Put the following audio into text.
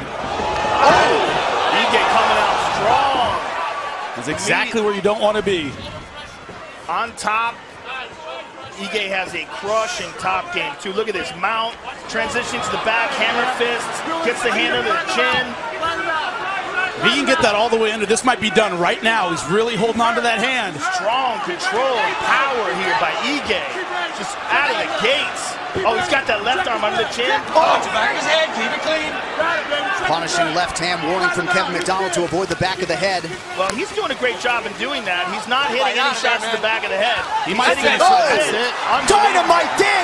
Oh! Ige coming out strong. That's exactly where you don't want to be. On top. Ige has a crushing top game, too. Look at this. Mount transitions the back, hammer fists, gets the hand under the chin. If he can get that all the way under, this might be done right now. He's really holding on to that hand. Strong control and power here by Ige. Just out of the gates. Oh, he's got that left arm under the chin. Oh, it's back his head. Keep it clean. Punishing left hand warning from Kevin MacDonald to avoid the back of the head. Well, he's doing a great job in doing that. He's not hitting any shots to the back of the head. He might Hitting finish it with to the this. head. Dynamite Dan Ige! Fantastic. Fantastic.